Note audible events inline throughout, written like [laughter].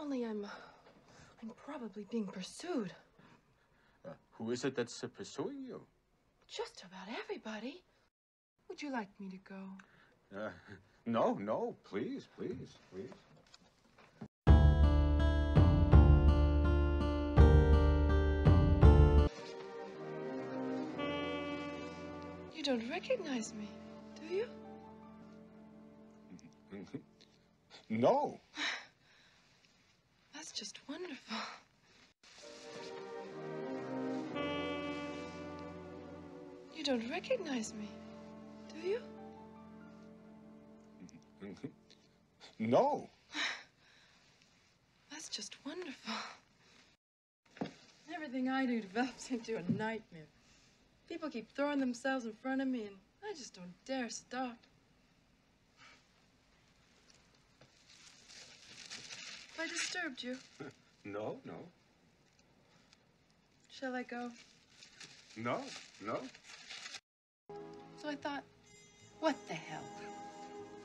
Only I'm. Uh, I'm probably being pursued. Uh, who is it that's uh, pursuing you? Just about everybody. Would you like me to go? Uh, [laughs] no, no, please, please, please. You don't recognize me, do you? [laughs] no. [laughs] That's just wonderful. You don't recognize me, do you? [laughs] no. [sighs] That's just wonderful. Everything I do develops [laughs] into a nightmare. People keep throwing themselves in front of me, and I just don't dare stop. Have I disturbed you? [clears throat] No, no. Shall I go? No, no. So I thought, what the hell?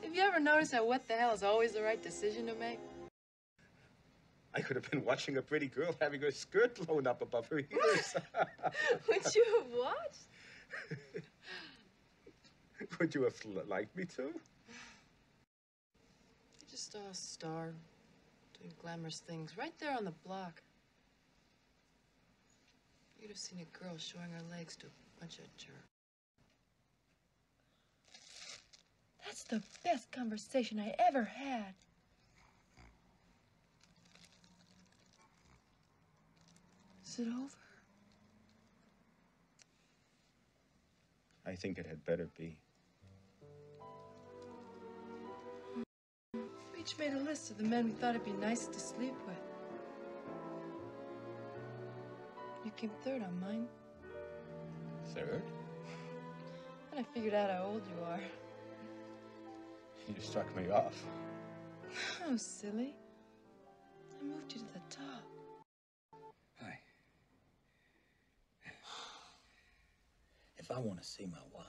Have you ever noticed that what the hell is always the right decision to make? I could have been watching a pretty girl having her skirt blown up above her ears. [laughs] Would you have watched? [laughs] Would you have liked me to? I just saw a star doing glamorous things right there on the block. You'd have seen a girl showing her legs to a bunch of jerks. That's the best conversation I ever had. Is it over? I think it had better be. Each made a list of the men we thought it'd be nice to sleep with. You came third on mine. Third? And I figured out how old you are. You struck me off. Oh, silly. I moved you to the top. Hi. If I want to see my wife,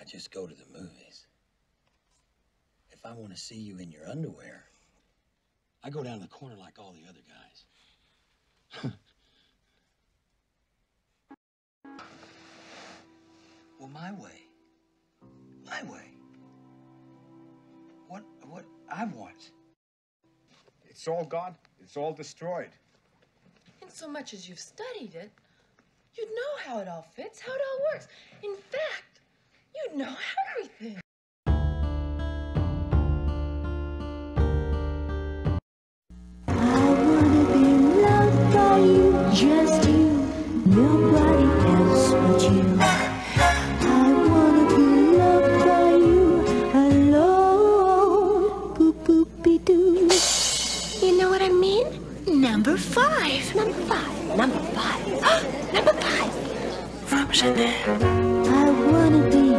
I just go to the movies. If I want to see you in your underwear, I go down to the corner like all the other guys. [laughs] well, my way. My way. What what I want. It's all gone. It's all destroyed. In so much as you've studied it, you'd know how it all fits, how it all works. In fact, you'd know [laughs] everything. Number five. Number five. Number five. [gasps] Number five. From Chanel. I wanna be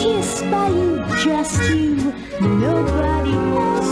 kissed by you, just you, nobody else but you.